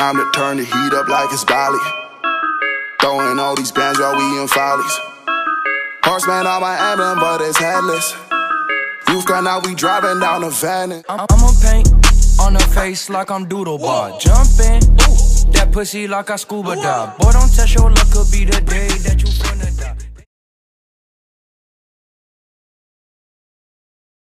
Time to turn the heat up like it's Bali. Throwing all these bands while we in follies. Horseman on my emblem, but it's headless. You've now we driving down the van. I'm, I'ma paint on her face like I'm doodle bar. Jumping that pussy like I scuba dive. Boy, don't test your luck, could be the day.